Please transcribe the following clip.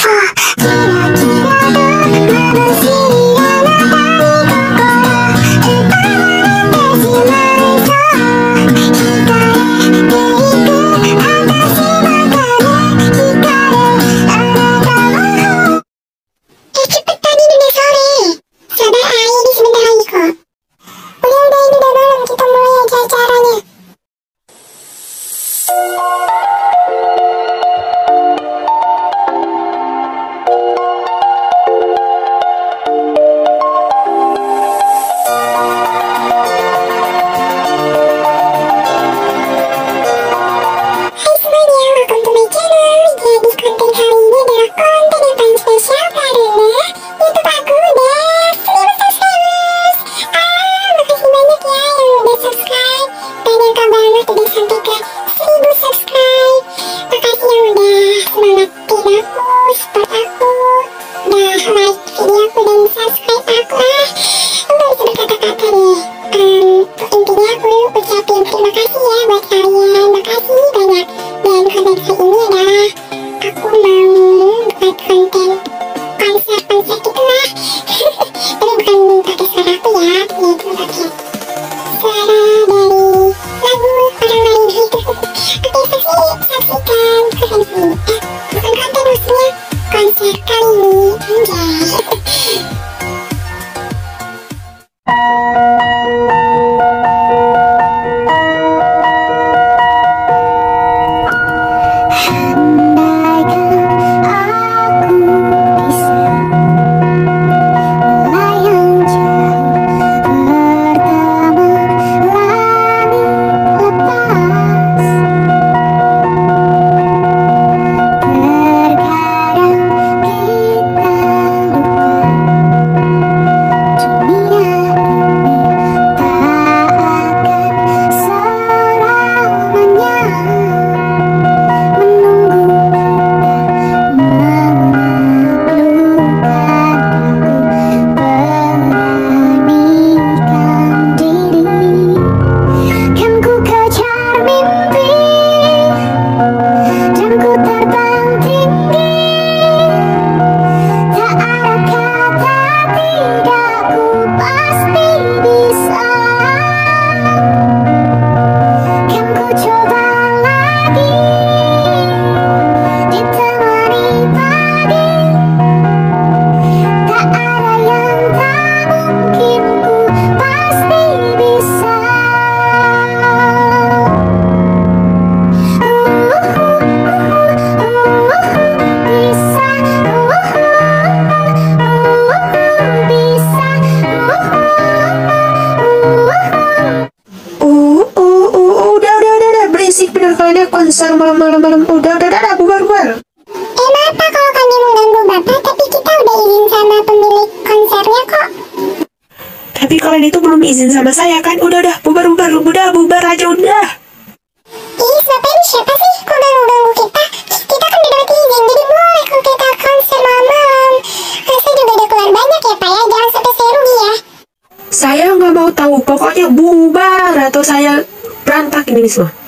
キラキラと眩しい Enggak sudah aku ucapin terima kasih ya buat kalian. Makasih banyak. Dan konten kali ini adalah Aku mau buat konten konser malam-malam. Udah udah udah bubar bubar. Eh Pak kalau kami mengganggu Bapak Tapi kita udah izin sama pemilik konsernya kok. Tapi kalian itu belum izin sama saya kan? Udah udah bubar bubar. Udah bubar aja udah. Ih Bapak ini siapa sih? Kok ganggu-ganggu kita? Kita kan udah dapet izin Jadi boleh kok kita konser malam-malam. Saya juga udah keluar banyak ya Pak ya? Jangan sampai saya rugi ya. Saya nggak mau tahu. Pokoknya bubar atau saya berantak ini semua